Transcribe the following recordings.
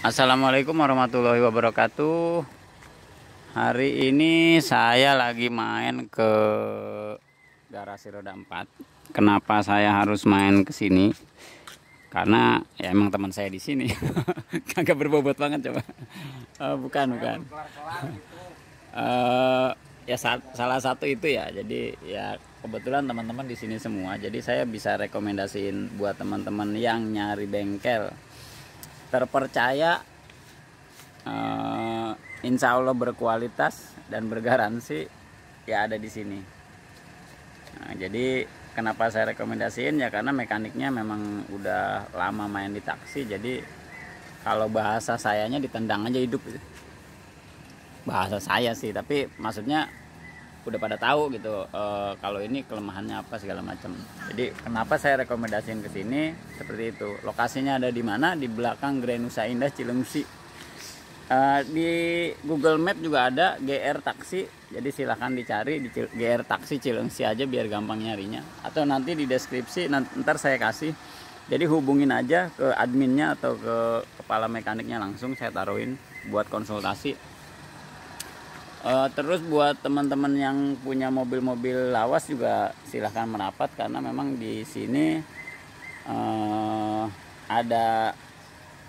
Assalamualaikum warahmatullahi wabarakatuh. Hari ini saya lagi main ke garasi roda 4 Kenapa saya harus main ke sini? Karena ya emang teman saya di sini. Kagak berbobot banget coba. Uh, Bukan, bukan. uh, Ya salah satu itu ya. Jadi ya kebetulan teman-teman di sini semua. Jadi saya bisa rekomendasiin buat teman-teman yang nyari bengkel terpercaya uh, insya Allah berkualitas dan bergaransi ya ada di sini. Nah, jadi kenapa saya rekomendasiin? Ya karena mekaniknya memang udah lama main di taksi jadi kalau bahasa sayanya ditendang aja hidup. Bahasa saya sih tapi maksudnya udah pada tahu gitu uh, kalau ini kelemahannya apa segala macam. Jadi kenapa saya rekomendasiin ke sini seperti itu. Lokasinya ada di mana? Di belakang Grand Nusa Indah Cilengsi. Uh, di Google Map juga ada GR Taksi. Jadi silahkan dicari di GR Taksi Cilengsi aja biar gampang nyarinya. Atau nanti di deskripsi nanti, ntar saya kasih. Jadi hubungin aja ke adminnya atau ke kepala mekaniknya langsung saya taruhin buat konsultasi Uh, terus buat teman-teman yang punya mobil-mobil lawas juga silahkan merapat karena memang di sini uh, ada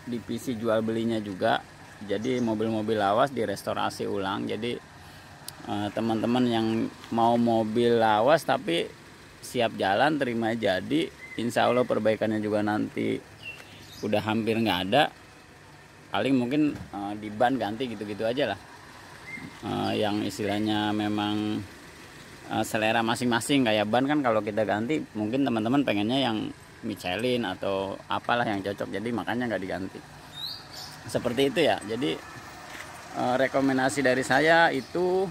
divisi jual belinya juga. Jadi mobil-mobil lawas direstorasi ulang. Jadi uh, teman-teman yang mau mobil lawas tapi siap jalan terima jadi, insya Allah perbaikannya juga nanti udah hampir nggak ada. Paling mungkin uh, di ban ganti gitu-gitu aja lah uh, yang istilahnya memang uh, selera masing-masing. Kayak ban kan kalau kita ganti mungkin teman-teman pengennya yang Michelin atau apalah yang cocok. Jadi makanya nggak diganti. Seperti itu ya. Jadi uh, rekomendasi dari saya itu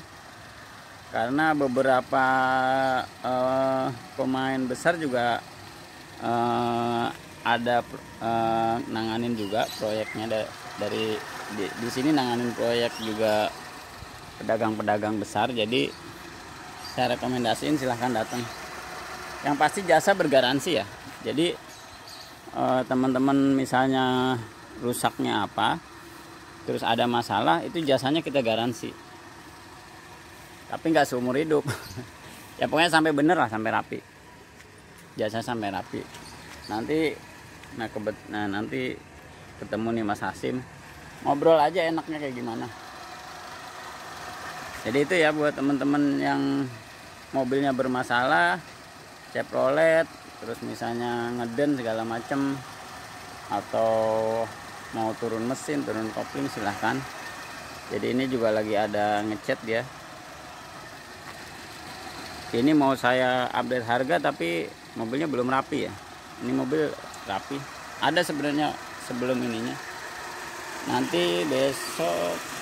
karena beberapa uh, pemain besar juga uh, ada uh, nanganin juga proyeknya dari di, di sini nanganin proyek juga pedagang-pedagang besar jadi saya rekomendasiin silahkan datang. Yang pasti jasa bergaransi ya. Jadi eh, teman-teman misalnya rusaknya apa terus ada masalah itu jasanya kita garansi. Tapi nggak seumur hidup. Ya pokoknya sampai bener lah sampai rapi. Jasa sampai rapi. Nanti nah kebet nah nanti ketemu nih Mas Hasim. Ngobrol aja enaknya kayak gimana jadi itu ya buat teman-teman yang mobilnya bermasalah Chevrolet terus misalnya ngeden segala macem atau mau turun mesin turun kopling silahkan. Jadi ini juga lagi ada ngecat dia. Ini mau saya update harga tapi mobilnya belum rapi ya. Ini mobil rapi. Ada sebenarnya sebelum ininya. Nanti besok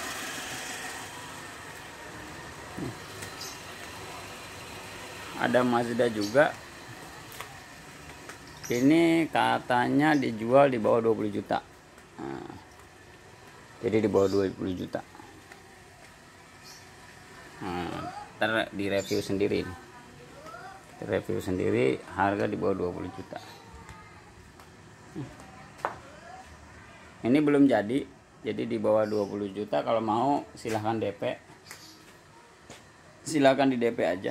ada Mazda juga. Ini katanya dijual di bawah 20 juta. Nah, jadi di bawah 20 juta. Nah, ntar di review sendiri di review sendiri harga di bawah 20 juta. Ini belum jadi. Jadi di bawah 20 juta kalau mau silahkan DP silahkan di DP aja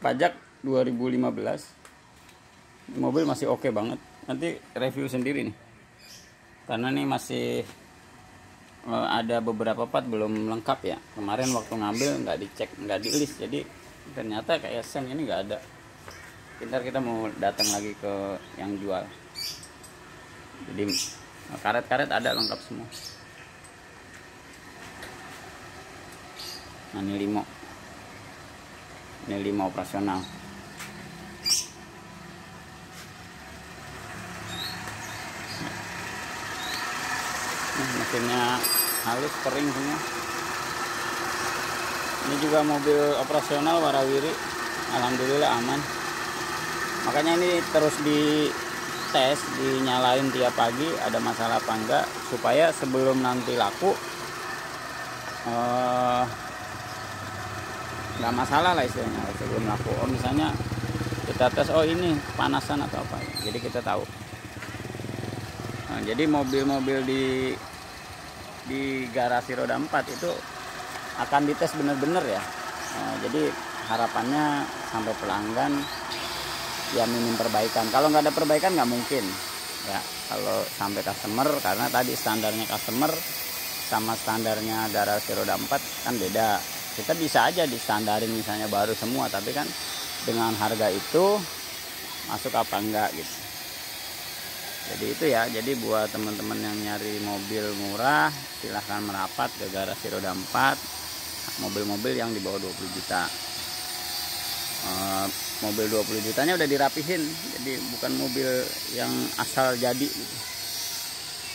pajak 2015 mobil masih oke okay banget. Nanti review sendiri nih. Karena nih masih uh, ada beberapa part belum lengkap ya. Kemarin waktu ngambil nggak dicek nggak di list jadi ternyata kayak sen ini nggak ada. Ntar kita mau datang lagi ke yang jual. Jadi karet-karet ada lengkap semua. Nah ini limo ini 5 operasional. Mesinnya halus kering semua. Ini juga mobil operasional warawiri. Alhamdulillah aman. Makanya ini terus di tes dinyalain tiap pagi ada masalah apa enggak supaya sebelum nanti laku uh, nggak masalah lah istilahnya sebelum laku oh misalnya kita tes oh ini panasan atau apa. Jadi kita tahu. Nah, jadi mobil-mobil di di garasi roda 4 itu akan dites benar-benar ya. Nah, jadi harapannya sampai pelanggan ya minim perbaikan. Kalau nggak ada perbaikan nggak mungkin. Ya kalau sampai customer karena tadi standarnya customer sama standarnya garasi roda 4 kan beda kita bisa aja di standarin misalnya baru semua tapi kan dengan harga itu masuk apa enggak gitu jadi itu ya jadi buat teman-teman yang nyari mobil murah silahkan merapat ke garasi roda 4 mobil-mobil yang di bawah 20 juta uh, mobil 20 jutanya udah dirapihin jadi bukan mobil yang asal jadi gitu.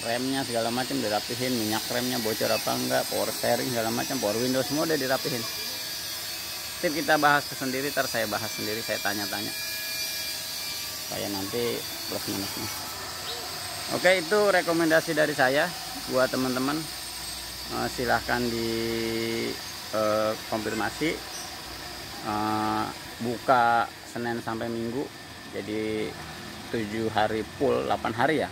Remnya segala macam dirapihin minyak remnya bocor apa enggak power steering segala macam power window semua udah dirapihin. Tip kita bahas sendiri ntar saya bahas sendiri saya tanya-tanya. Saya nanti plus minusnya. Oke itu rekomendasi dari saya buat teman-teman. Uh, silahkan di uh, konfirmasi. Uh, buka Senin sampai Minggu jadi 7 hari full 8 hari ya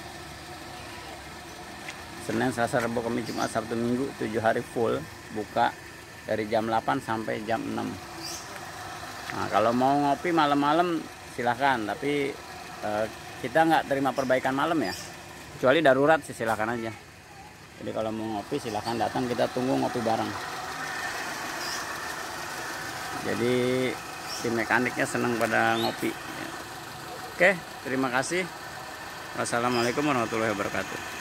Senin Selasa Rabu Kamis Jumat Sabtu Minggu 7 hari full buka dari jam 8 sampai jam 6 nah, kalau mau ngopi malam-malam silahkan tapi eh, kita nggak terima perbaikan malam ya. Kecuali darurat sih silahkan aja. Jadi kalau mau ngopi silahkan datang kita tunggu ngopi bareng. Jadi si mekaniknya senang pada ngopi. Oke terima kasih. Wassalamualaikum warahmatullahi wabarakatuh